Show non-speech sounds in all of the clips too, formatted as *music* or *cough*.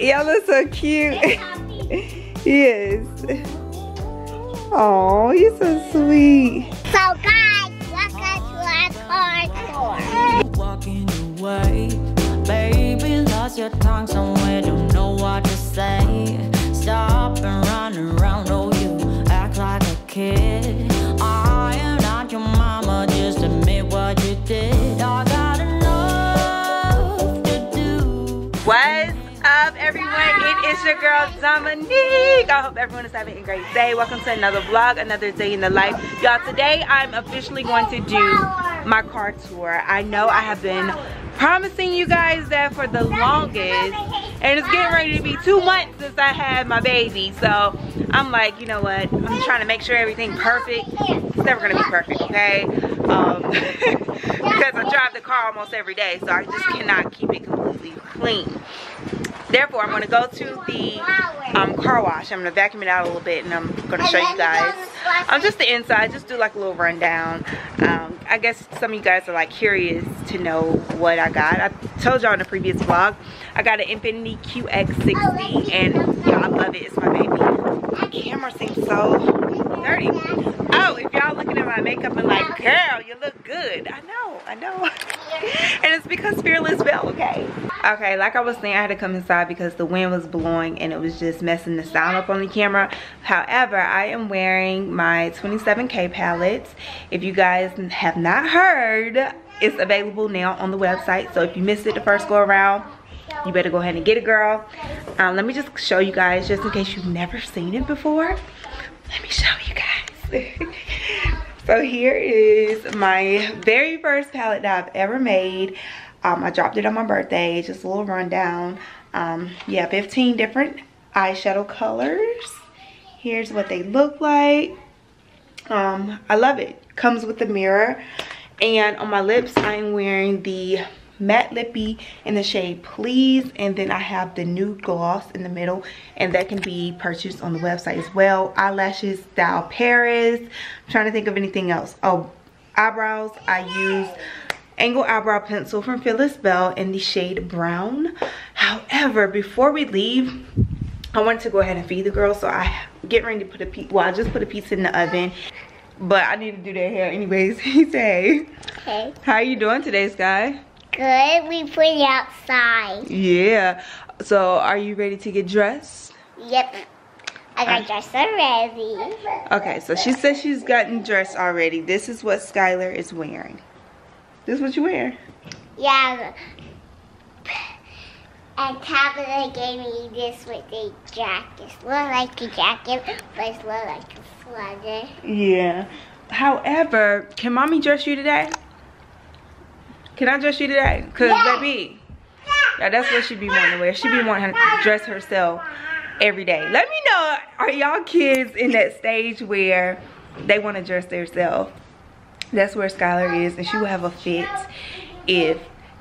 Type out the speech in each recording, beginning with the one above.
Y'all look so cute. *laughs* yes. Oh, you're so sweet. So guys, welcome to our car tour. walking away. Baby, lost your tongue somewhere, don't know what to say. Stop and run around, oh, you act like a kid. I am not your mama, just admit what you did. It is your girl Domonique. I hope everyone is having a great day. Welcome to another vlog, another day in the life. Y'all, today I'm officially going to do my car tour. I know I have been promising you guys that for the longest, and it's getting ready to be two months since I had my baby. So I'm like, you know what? I'm trying to make sure everything perfect. It's never gonna be perfect, okay? Um, *laughs* because I drive the car almost every day, so I just cannot keep it completely clean. Therefore, I'm going to go to the um, car wash. I'm going to vacuum it out a little bit and I'm going to show you guys I'm um, just the inside. Just do like a little rundown. Um, I guess some of you guys are like curious to know what I got. I told y'all in the previous vlog, I got an Infiniti QX60 and y'all I love it. It's my baby. My camera seems so dirty. Oh, if y'all looking at my makeup and like, girl, you look good. I know, I know. *laughs* and it's because Fearless Belle, okay? Okay, like I was saying, I had to come inside because the wind was blowing and it was just messing the sound up on the camera. However, I am wearing my 27K palettes. If you guys have not heard, it's available now on the website. So if you missed it the first go around, you better go ahead and get it, girl. Um, let me just show you guys, just in case you've never seen it before. Let me show you guys. *laughs* so here is my very first palette that I've ever made. Um, I dropped it on my birthday, just a little rundown. Um, yeah, 15 different eyeshadow colors. Here's what they look like. Um, I love it. Comes with a mirror. And on my lips, I'm wearing the matte lippy in the shade Please. And then I have the nude gloss in the middle. And that can be purchased on the website as well. Eyelashes, Style Paris. I'm trying to think of anything else. Oh, eyebrows. I use Angle Eyebrow Pencil from Fearless Belle in the shade Brown. However, before we leave, I wanted to go ahead and feed the girls. So I get ready to put a piece, well, I just put a piece in the oven. But I need to do their hair anyways. *laughs* He say, Okay. how are you doing today, Sky? Good. We put it outside. Yeah. So are you ready to get dressed? Yep. I got dressed already. Okay, so she says she's gotten dressed already. This is what Skylar is wearing. This is what you wear. Yeah. And Tabitha gave me this with a jacket. It's not like a jacket, but it's not like a sweater. Yeah. However, can mommy dress you today? Can I dress you today? Cause Yeah. baby, yeah, that's what she be wanting to wear. She be wanting to dress herself every day. Let me know, are y'all kids in that stage where they want to dress themselves? That's where Skylar is, and she will have a fit if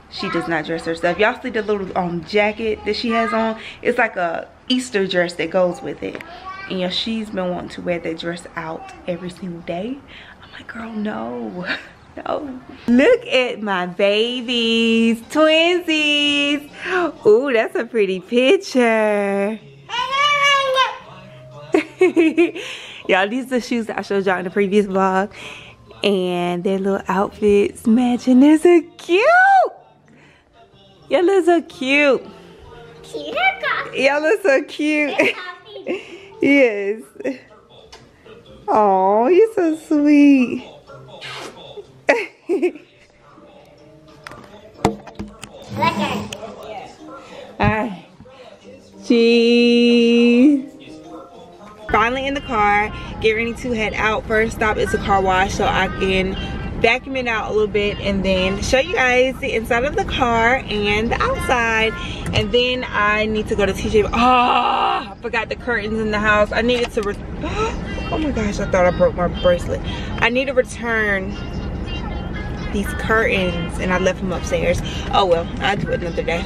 she does not dress herself. Y'all see the little um jacket that she has on? It's like a Easter dress that goes with it. And yeah, she's been wanting to wear that dress out every single day. I'm like, girl, no. *laughs* No. *laughs* Look at my babies, twinsies. Ooh, that's a pretty picture. *laughs* y'all, these are the shoes that I showed y'all in the previous vlog. And their little outfits matching. They're so cute. Y'all look so cute. Y'all look so cute. *laughs* yes. Oh, you're so sweet. *laughs* Alright. Cheese. Finally in the car, get ready to head out. First stop is a car wash so I can vacuum it out a little bit and then show you guys the inside of the car and the outside. And then I need to go to TJ. Oh, ah, I forgot the curtains in the house. I needed to, *gasps* oh my gosh, I thought I broke my bracelet. I need to return these curtains and I left them upstairs. Oh well, I'll do it another day.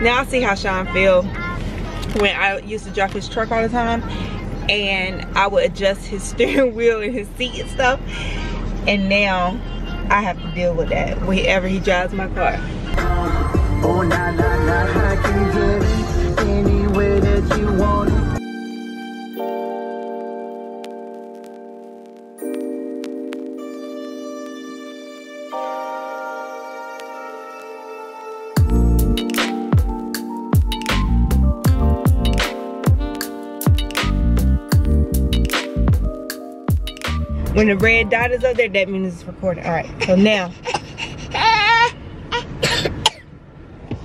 Now I see how Sean feel when I used to drive his truck all the time and I would adjust his *laughs* steering wheel and his seat and stuff. And now I have to deal with that whenever he drives my car. Oh, nah, nah, nah, When the red dot is up there, that means it's recording. All right, so now.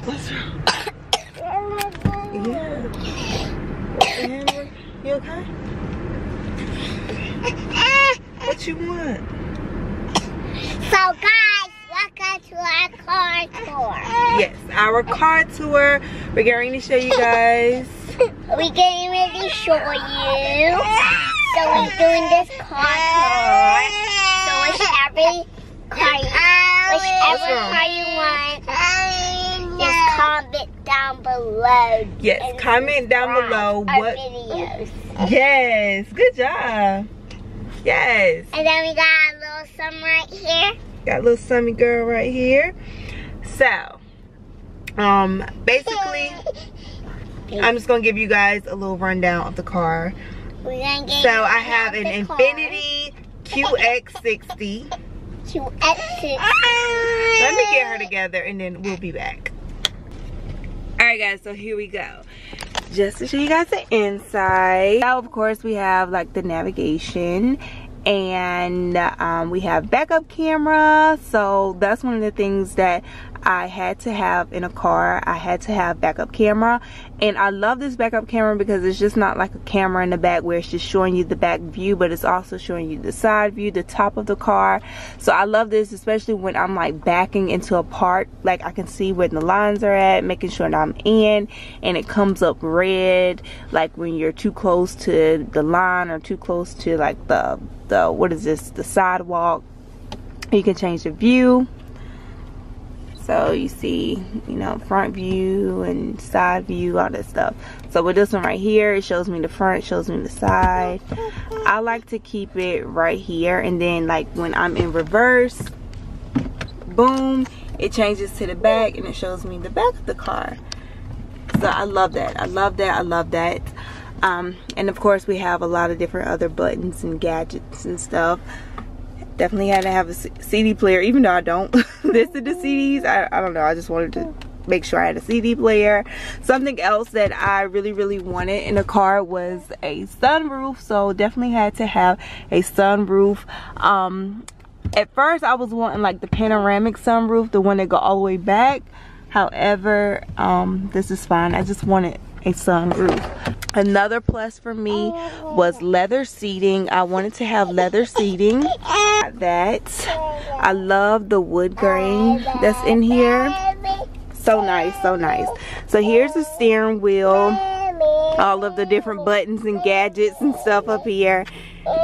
What's wrong? Yeah. Amber, You okay? What you want? So guys, welcome to our car tour. Yes, our car tour. We're going to show you guys. *laughs* We're getting ready to show you. So we're doing this car tour. So whichever car, whichever car you want, just comment down below. Yes, comment down below what- videos. Yes, good job. Yes. And then we got a little sun right here. Got a little sunny girl right here. So, um, basically, *laughs* I'm just gonna give you guys a little rundown of the car. We're gonna get So I have an Infiniti QX60. to exit. Let me get her together and then we'll be back. All right, guys. So here we go. Just to show you guys the inside. Now, of course, we have like the navigation and um, we have backup camera. So that's one of the things that I had to have in a car. I had to have backup camera. And I love this backup camera because it's just not like a camera in the back where it's just showing you the back view, but it's also showing you the side view, the top of the car. So I love this, especially when I'm like backing into a part. Like I can see where the lines are at, making sure that I'm in, and it comes up red. Like when you're too close to the line or too close to like the the what is this? The sidewalk. You can change the view. So you see, you know, front view and side view, all that stuff. So with this one right here, it shows me the front, shows me the side. I like to keep it right here. And then like when I'm in reverse, boom, it changes to the back and it shows me the back of the car. So I love that. I love that. I love that. Um, and of course we have a lot of different other buttons and gadgets and stuff definitely had to have a CD player, even though I don't *laughs* listen to CDs. I, I don't know. I just wanted to make sure I had a CD player. Something else that I really, really wanted in a car was a sunroof. So definitely had to have a sunroof. Um, at first, I was wanting like the panoramic sunroof, the one that go all the way back. However, um, this is fine. I just wanted a sunroof. Another plus for me was leather seating. I wanted to have leather seating. That I love the wood grain that's in here. So nice, so nice. So here's the steering wheel. All of the different buttons and gadgets and stuff up here.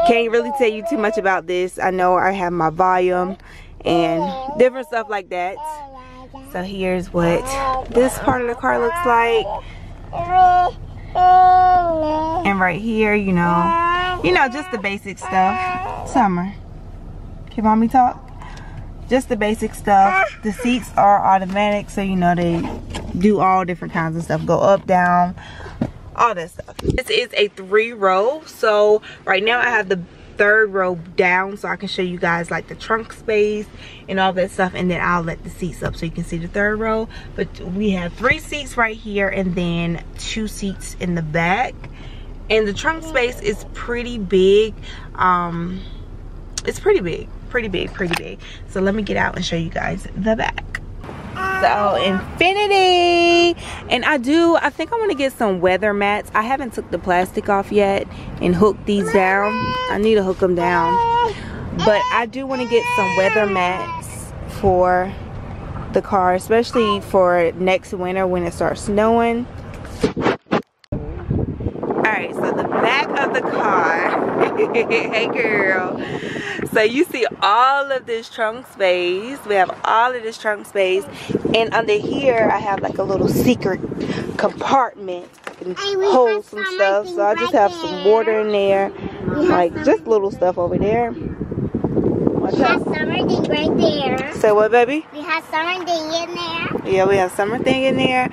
Can't really tell you too much about this. I know I have my volume and different stuff like that. So here's what this part of the car looks like. And right here, you know, you know, just the basic stuff. Summer, can mommy talk? Just the basic stuff. The seats are automatic, so you know they do all different kinds of stuff. Go up, down, all that stuff. This is a three row, so right now I have the third row down so I can show you guys like the trunk space and all that stuff and then I'll let the seats up so you can see the third row. But we have three seats right here and then two seats in the back. And the trunk space is pretty big. Um it's pretty big pretty big pretty big. So let me get out and show you guys the back so Infiniti. And i do i think i want to get some weather mats. I haven't took the plastic off yet and hooked these down. I need to hook them down. But i do want to get some weather mats for the car especially for next winter when it starts snowing. All right so the back of the car. *laughs* Hey girl so you see all of this trunk space we have all of this trunk space and under here i have like a little secret compartment i can And hold some stuff so i just have some water in there like just little stuff over there watch have summer thing right there. Say what, baby? We have summer thing in there. Yeah, we have summer thing in there.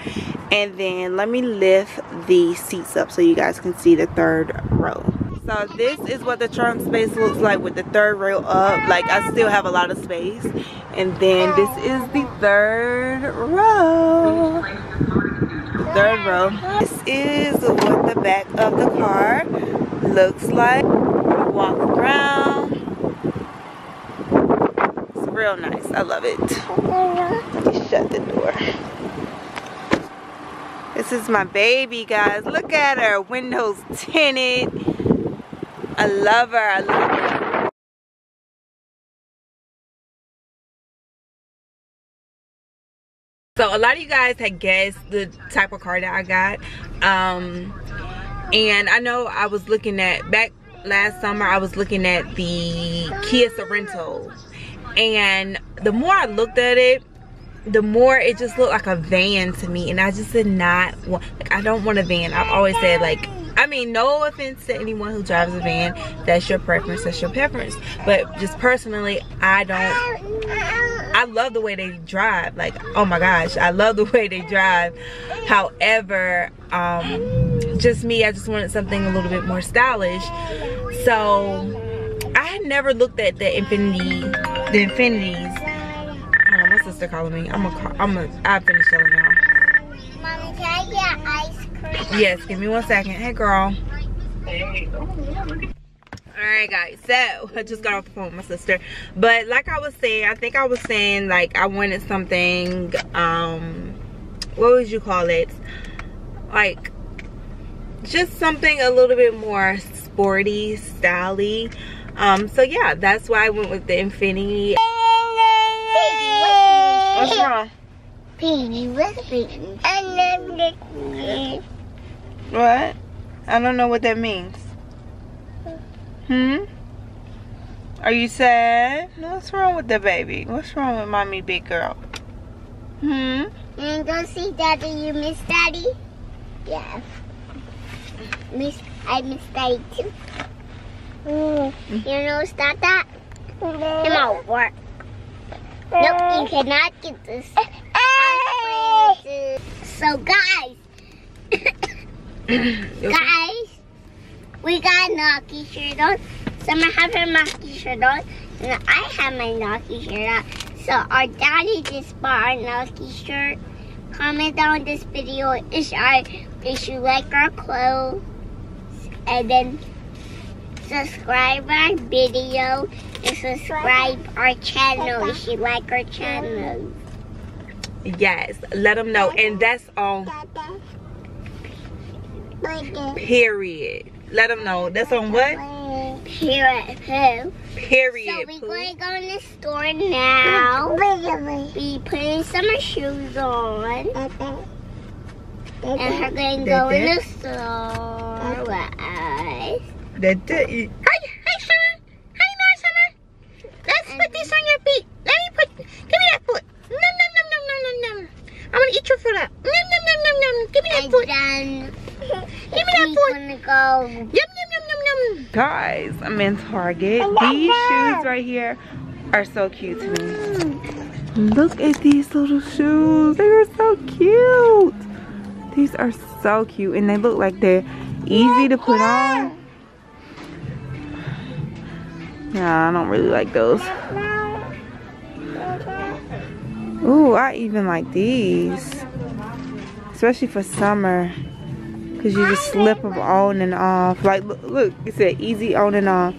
And then let me lift the seats up so you guys can see the third row. So this is what the trunk space looks like with the third row up. Like I still have a lot of space. And then this is the third row. Third row. This is what the back of the car looks like. Walk around. It's real nice. I love it. Let me shut the door. This is my baby, guys. Look at her. Windows tinted. I love her. I love her. So a lot of you guys had guessed the type of car that I got. Um, and I know I was looking at, back last summer, I was looking at the Kia Sorento. And the more I looked at it, the more it just looked like a van to me and i just did not want like i don't want a van i've always said like i mean no offense to anyone who drives a van that's your preference that's your preference but just personally i don't i love the way they drive like oh my gosh i love the *laughs* way they drive however um just me i just wanted something a little bit more stylish so i had never looked at the Infiniti the Infinitis my sister calling me. I'm a, I'm a, I finished telling y'all. Mommy, can I get ice? Yes, give me one second. Hey, girl. Alright guys, so I just got off the phone with my sister. But like I was saying, I think I was saying like I wanted something, um, what would you call it? Like, just something a little bit more sporty, styly. Um, so yeah, that's why I went with the Infiniti. What's wrong? Baby, what's baby? What? I don't know what that means. Hmm? Are you sad? What's wrong with the baby? What's wrong with mommy big girl? Hmm? You go see daddy, you miss daddy? Yeah. Miss, I miss daddy too. Mm. You know, stop that? Come on, work. Nope, you cannot get this. So guys, *laughs* guys, we got Nike shirt on. Summer have her Nike shirt on, and I have my Nike shirt on. So our daddy just bought our Nike shirt. Comment down this video if, I, if you like our clothes, and then subscribe our video and subscribe our channel if you like our channel. Yes, let them know. And that's on period. Let them know. That's on what? Period. Who? Period. So we're going to go in the store now. *laughs* Be putting summer shoes on. Uh-uh. And we're going to go in the store with us. That, that, Hi, hi, Summer. Hi, Mom, Summer. Let's put this on your feet. Let me put, give me that foot. Nom, nom, nom, nom, nom, nom, nom. I'm gonna eat your foot up. Nom, nom, nom, nom, nom. Give me that foot. Give me that foot. Go. Yum, yum, yum, yum, yum. guys, I'm in Target. These shoes right here are so cute to me. Mm. Look at these little shoes. They are so cute. These are so cute and they look like they're easy to put on. Yeah, I don't really like those. Ooh, I even like these. Especially for summer. Because you just slip them on and off. Like, look, look, it said easy on and off.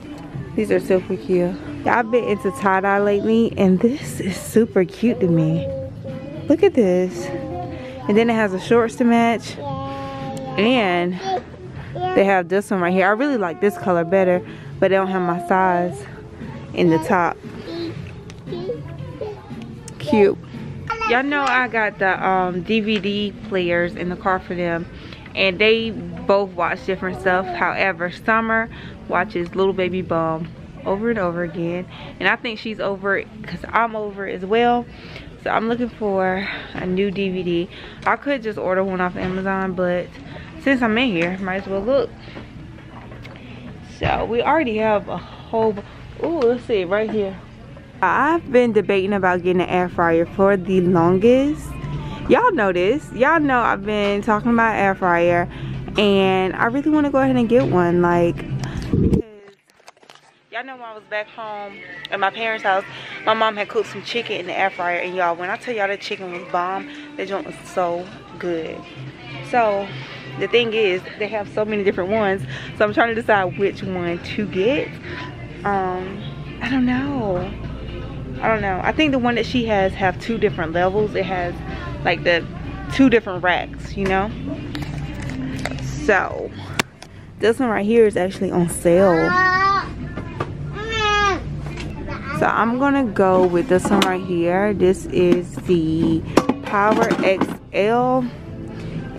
These are super cute. I've been into tie-dye lately. And this is super cute to me. Look at this. And then it has the shorts to match. And they have this one right here. I really like this color better. But they don't have my size in the top. Cute. Y'all know I got the um, DVD players in the car for them. And they both watch different stuff. However, Summer watches Little Baby Bum over and over again. And I think she's over because I'm over as well. So I'm looking for a new DVD. I could just order one off Amazon, but since I'm in here, might as well look. So we already have a whole, oh, let's see, right here. I've been debating about getting an air fryer for the longest. Y'all know this. Y'all know I've been talking about air fryer and I really want to go ahead and get one like y'all know when I was back home at my parents' house, my mom had cooked some chicken in the air fryer and y'all when I tell y'all that chicken was bomb, that joint was so good. So the thing is they have so many different ones so I'm trying to decide which one to get. Um I don't know. I don't know. I think the one that she has have two different levels. It has like the two different racks, you know? So, this one right here is actually on sale. So I'm gonna go with this one right here. This is the Power XL.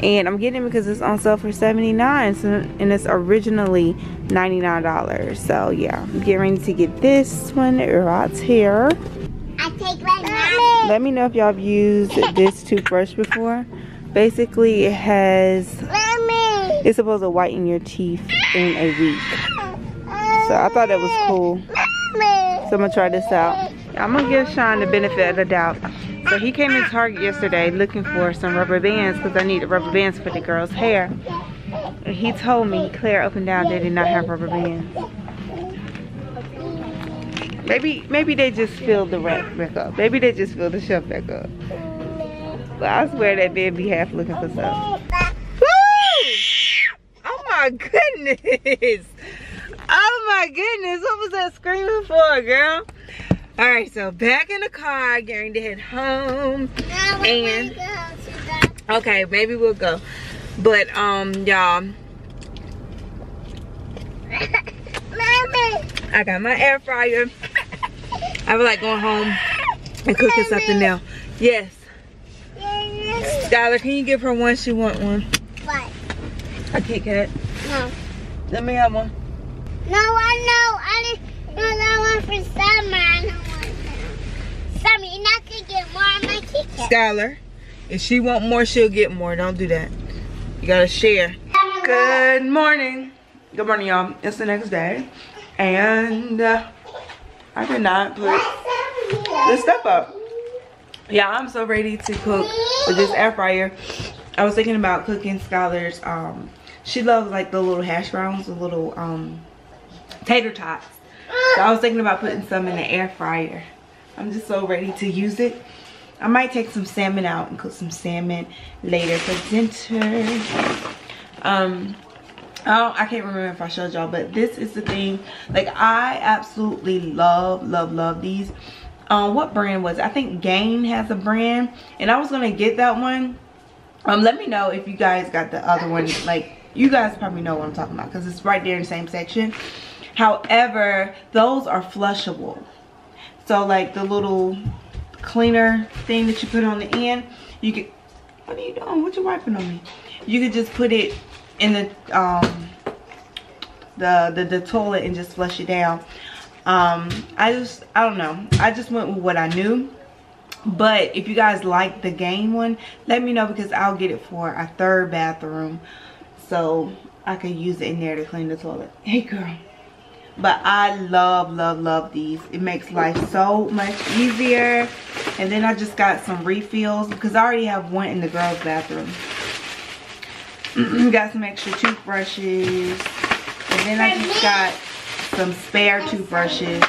And I'm getting it because it's on sale for 79 so, and it's originally $99. So yeah, I'm getting ready to get this one right here. I take Let me know if y'all have used this toothbrush before. Basically, it has, it's supposed to whiten your teeth in a week. So I thought that was cool. So I'm gonna try this out. I'm gonna give Sean the benefit of the doubt. So he came in Target yesterday looking for some rubber bands because I needed rubber bands for the girl's hair. And he told me, clear up and down, they did not have rubber bands. Maybe maybe they just filled the rack back up. Maybe they just filled the shelf back up. But I swear that man be half looking for something. Woo! Oh my goodness. Oh my goodness. What was that screaming for, girl? Alright, so back in the car, getting to head home. And- Okay, maybe we'll go. But um y'all. I got my air fryer. I was like going home and cooking something now. Yes. Skylar, can you give her one? She want one. What? A Kit Kat. No. Let me have one. No, I know. I didn't know that one for summer. I don't want that. Summer, you're not gonna get more of my Kit Kat. Skylar, if she want more, she'll get more. Don't do that. You gotta share. Good morning. Good morning, y'all. It's the next day. And uh, I did not put the stuff up. Yeah, I'm so ready to cook with this air fryer. I was thinking about cooking Skylar's, um, she loves like the little hash browns, the little um, tater tots. So I was thinking about putting some in the air fryer. I'm just so ready to use it. I might take some salmon out and cook some salmon later for dinner. Um, oh, I can't remember if I showed y'all, but this is the thing. Like, I absolutely love, love, love these. Um, what brand was it? I think Gain has a brand, and I was gonna get that one. Um, let me know if you guys got the other one. Like, you guys probably know what I'm talking about because it's right there in the same section. However, those are flushable. So, like the little cleaner thing that you put on the end, you could. What are you doing? What you wiping on me? You could just put it in the um the the, the toilet and just flush it down. Um, I just I don't know. I just went with what I knew. But if you guys like the game one, let me know because I'll get it for a third bathroom. So I can use it in there to clean the toilet. *laughs* Hey girl. But I love, love, love these. It makes life so much easier. And then I just got some refills because I already have one in the girls' bathroom. Got some extra toothbrushes. And then I just got some spare toothbrushes.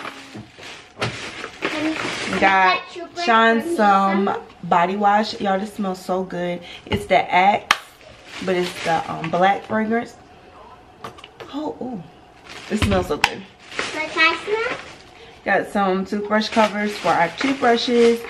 Got Sean some body wash. Y'all, this smells so good. It's the Axe, but it's the um, black fragrance. Oh, ooh. It smells so good. Got some toothbrush covers for our toothbrushes.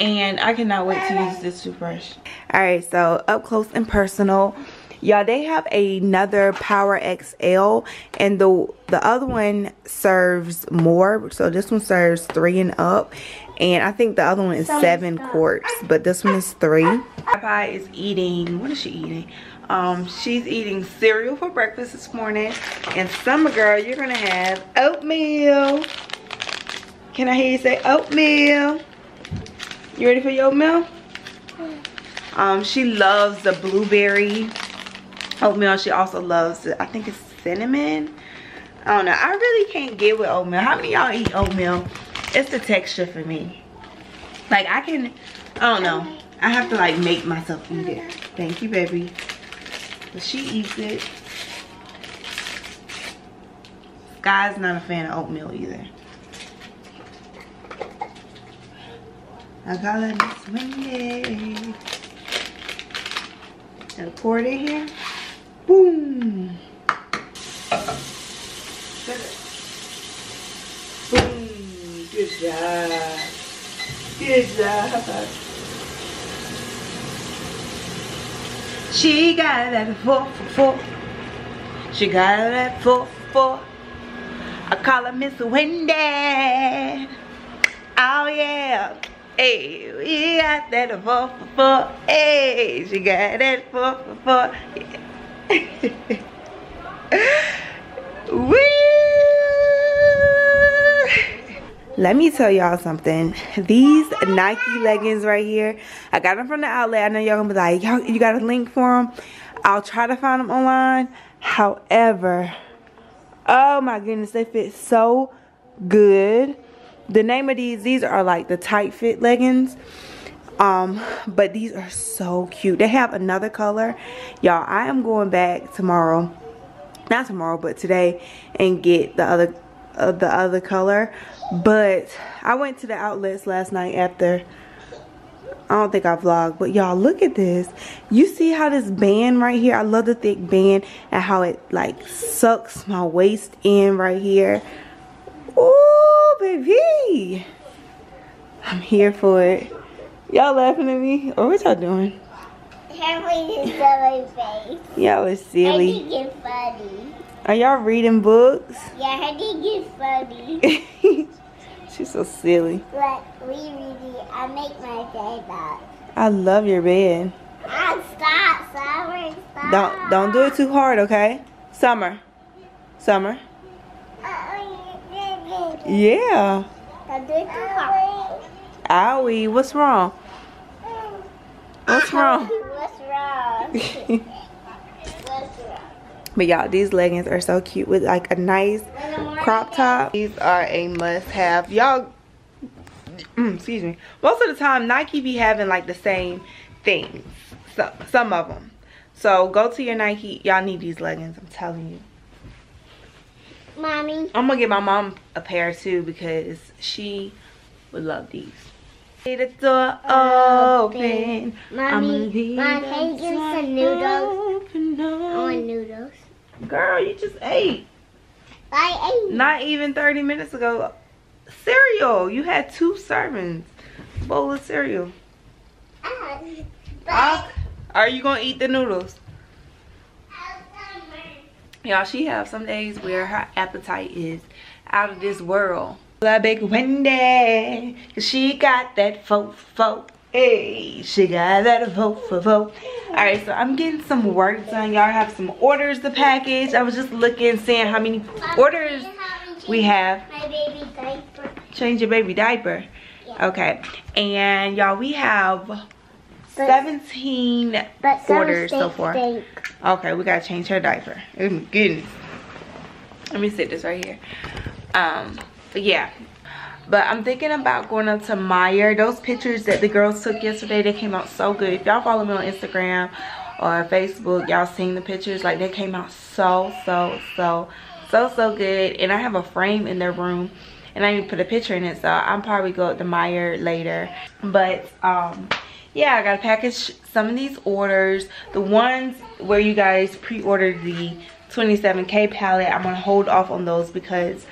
And I cannot wait to use this toothbrush. Alright, so up close and personal. Y'all, they have another Power XL. And the, the other one serves more. So this one serves three and up. And I think the other one is seven quarts. But this one is three. Pie is eating, what is she eating? Um, she's eating cereal for breakfast this morning. And Summer Girl, you're going to have oatmeal. Can I hear you say oatmeal? You ready for your oatmeal? Um, she loves the blueberry oatmeal. She also loves, I think it's cinnamon. I don't know. I really can't get with oatmeal. How many y'all eat oatmeal? it's the texture for me. Like I can, I don't know. I have to like make myself eat it. Thank you, baby. But she eats it. Sky's not a fan of oatmeal either. I call it Miss Wendy. And pour it in here. Boom. Boom. Good job. Good job. She got it at four for four. She got it at four for four. I call her Miss Wendy. Oh yeah. Hey, we got that four for four. Hey, she got that four for four. Woo! Let me tell y'all something. These Nike leggings right here, I got them from the outlet. I know y'all gonna be like, y'all, you got a link for them? I'll try to find them online. However, oh my goodness, they fit so good. The name of these, these are like the tight fit leggings. Um, but these are so cute. They have another color. Y'all, I am going back tomorrow. Not tomorrow, but today and get the other uh, the other color but I went to the outlets last night after I don't think I vlogged but y'all look at this you see how this band right here I love the thick band and how it like sucks my waist in right here oh baby I'm here for it y'all laughing at me or what y'all doing Henry is silly. y'all are silly funny. are y'all reading books Yeah, her did get funny. *laughs* she's so silly But we really, I make my bed up. I love your bed Ah, stop, Summer, stop. Don't don't do it too hard, okay? Summer. Summer. Yeah. Don't do it too hard. Owie, what's wrong? *laughs* What's wrong? What's wrong? *laughs* What's wrong? But y'all, these leggings are so cute with like a nice crop top. These are a must have. Y'all, mm, excuse me. Most of the time, Nike be having like the same things. So, some of them. So go to your Nike. Y'all need these leggings, I'm telling you. Mommy. I'm gonna get my mom a pair too because she would love these. Leave the door open. Mommy, leave Mom, can you give me some noodles? open, I want noodles. Girl, you just ate. I ate. Not even 30 minutes ago. Cereal. You had two servings. Bowl of cereal. Ah, Are you gonna eat the noodles? Y'all, she have some days where her appetite is out of this world. La big Wendy, 'cause she got that fo. Hey, she got that fo fo fo. Alright, so I'm getting some work done. Y'all have some orders to package. I was just looking, seeing how many orders we have. My baby diaper. Change your baby diaper. Okay, and y'all, we have But- 17 But orders so far. Okay, we gotta change her diaper. Oh my goodness. Let me sit this right here. Um, yeah. But I'm thinking about going up to Meijer. Those pictures that the girls took yesterday, they came out so good. If y'all follow me on Instagram or Facebook, y'all seen the pictures. Like they came out so, so, so, so, so good. And I have a frame in their room. And I need to put a picture in it. So i'm probably go to Meijer later. But um yeah, I gotta package some of these orders. The ones where you guys pre-ordered the 27k palette, I'm gonna hold off on those because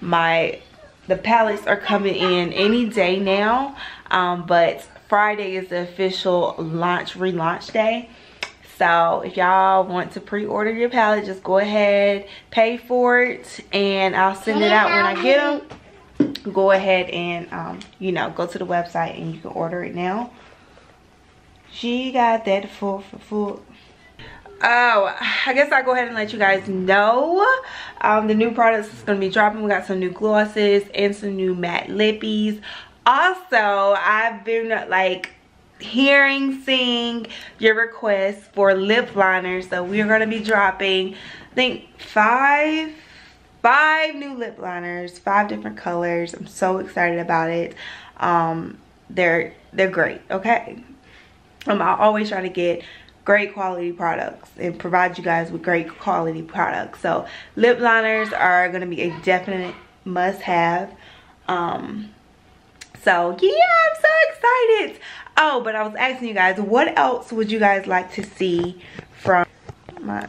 my the palettes are coming in any day now. Um, but Friday is the official launch relaunch day. So if y'all want to pre-order your palette, just go ahead, pay for it, and I'll send it out when I get them. Go ahead and um, you know go to the website and you can order it now. She got that full for full. Oh, I guess I'll go ahead and let you guys know. Um, the new products is going to be dropping. We got some new glosses and some new matte lippies. Also, I've been like hearing, seeing your requests for lip liners. So we're going to be dropping, I think, five five new lip liners, five different colors. I'm so excited about it. Um, they're they're great, okay? Um, I always try to get great quality products and provide you guys with great quality products. So lip liners are gonna be a definite must have. Um, so yeah, I'm so excited. Oh, but I was asking you guys, what else would you guys like to see from my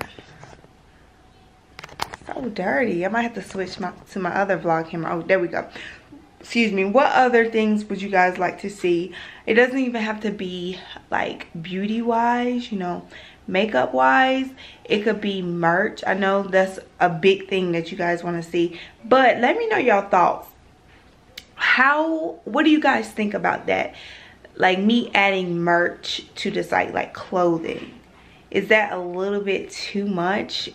so dirty. I might have to switch my to my other vlog camera. Oh, there we go. Excuse me. What other things would you guys like to see? It doesn't even have to be like beauty wise, you know, makeup wise. It could be merch. I know that's a big thing that you guys want to see. But let me know your thoughts. How, what do you guys think about that? Like me adding merch to the site, like clothing. Is that a little bit too much?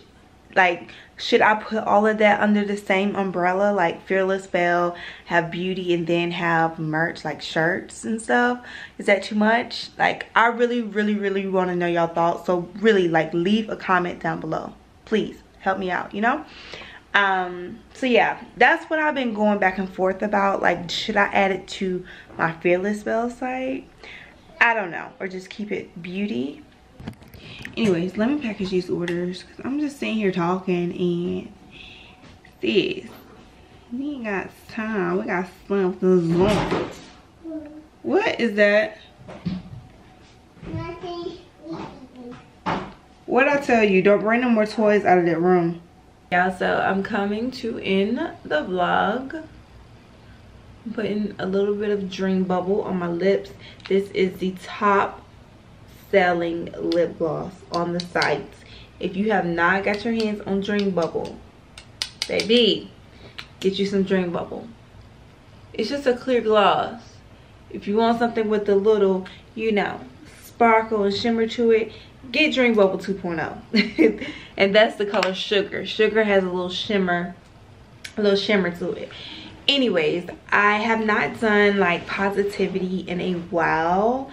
Like should I put all of that under the same umbrella like Fearless Belle, have beauty and then have merch like shirts and stuff? Is that too much? Like I really, really, really want to know y'all thoughts. So really like leave a comment down below. Please help me out, you know? Um, so yeah, that's what I've been going back and forth about. Like should I add it to my Fearless Belle site? I don't know. Or just keep it beauty anyways let me package these orders because i'm just sitting here talking and this we ain't got time. We got something to what is that? What i tell you don't bring no more toys out of that room. Yeah so i'm coming to end the vlog. I'm putting a little bit of dream bubble on my lips. This is the top selling lip gloss on the sites. If you have not got your hands on Dream Bubble, baby, get you some Dream Bubble. It's just a clear gloss. If you want something with a little, you know, sparkle and shimmer to it, get Dream Bubble 2.0. *laughs* and that's the color Sugar. Sugar has a little shimmer, a little shimmer to it. Anyways, I have not done like positivity in a while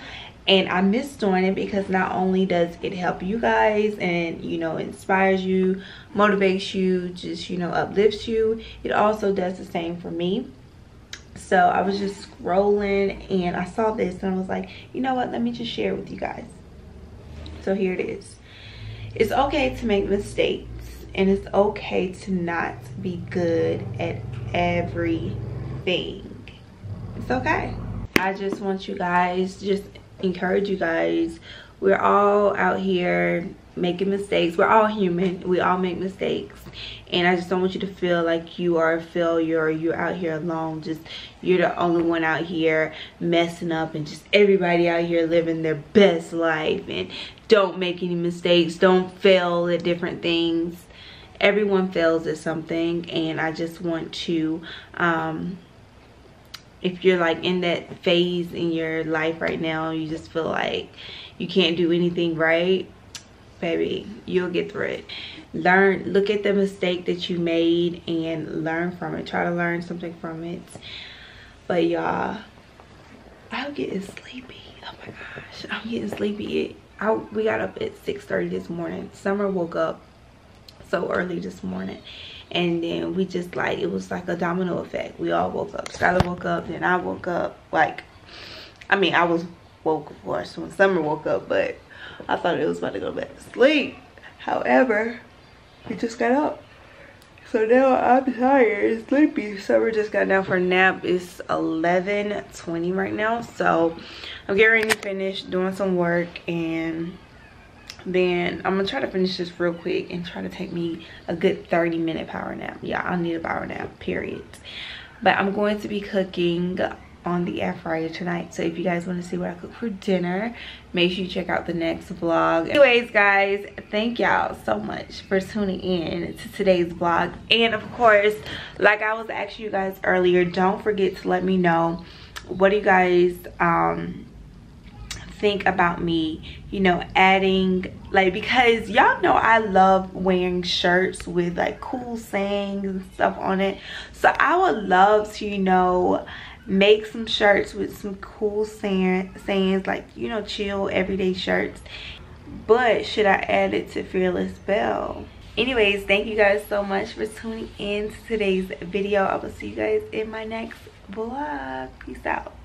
and i miss doing it because not only does it help you guys and you know inspires you motivates you just you know uplifts you it also does the same for me. So i was just scrolling and i saw this and i was like you know what? Let me just share with you guys. So here it is. It's okay to make mistakes and it's okay to not be good at everything. It's okay. I just want you guys just encourage you guys. We're all out here making mistakes. We're all human. We all make mistakes. And i just don't want you to feel like you are a failure. Or you're out here alone. Just you're the only one out here messing up and just everybody out here living their best life. And don't make any mistakes. Don't fail at different things. Everyone fails at something. And i just want to um if you're like in that phase in your life right now you just feel like you can't do anything right baby you'll get through it. Learn look at the mistake that you made and learn from it. Try to learn something from it. But y'all i'm getting sleepy. Oh my gosh i'm getting sleepy. I, we got up at 6 30 this morning. Summer woke up so early this morning and then we just like it was like a domino effect. We all woke up. Skylar woke up then i woke up. Like i mean i was woke of course when summer woke up but i thought it was about to go back to sleep. However we just got up. So now i'm tired sleepy. Summer just got down for a nap. It's 11 20 right now. So i'm getting ready to finish doing some work and then i'm gonna try to finish this real quick and try to take me a good 30 minute power nap. Yeah i need a power nap period. But i'm going to be cooking on the air fryer tonight. So if you guys want to see what i cook for dinner make sure you check out the next vlog. Anyways guys thank y'all so much for tuning in to today's vlog. And of course like i was asking you guys earlier don't forget to let me know what do you guys um think about me you know adding like because y'all know i love wearing shirts with like cool sayings and stuff on it. So i would love to you know make some shirts with some cool saying, sayings like you know chill everyday shirts. But should i add it to fearless belle? Anyways thank you guys so much for tuning in to today's video. I will see you guys in my next vlog. Peace out